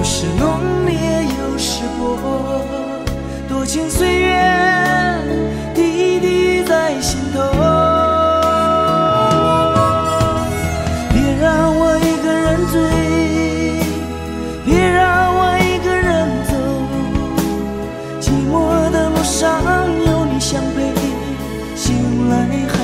有时浓烈，有时薄，多情岁月滴滴在心头。别让我一个人醉，别让我一个人走，寂寞的路上有你相陪，醒来。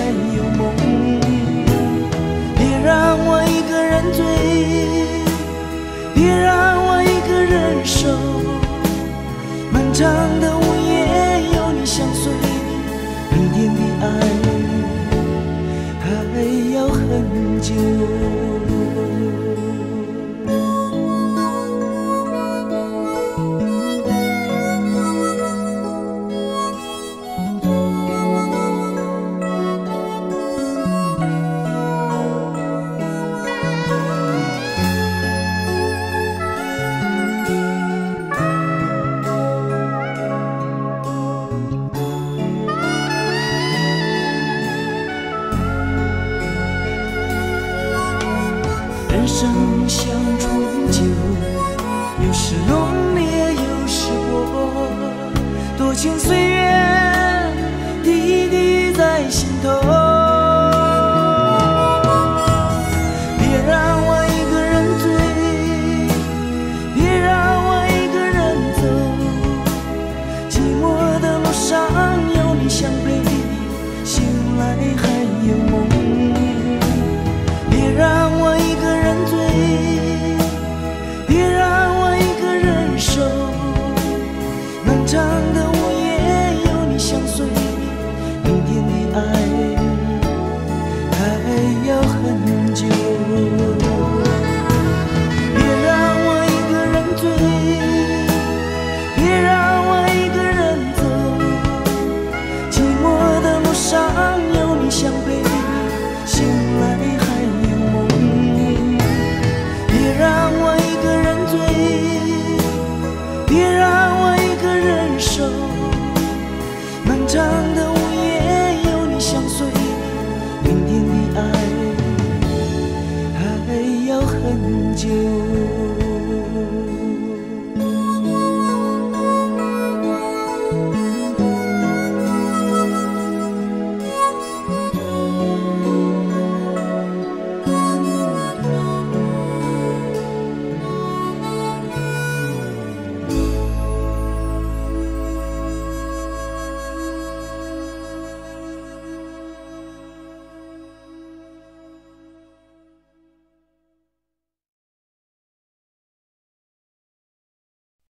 长的午夜有你相随，明天的爱还要很久。人生像醇酒，有时浓烈，有时薄。多情最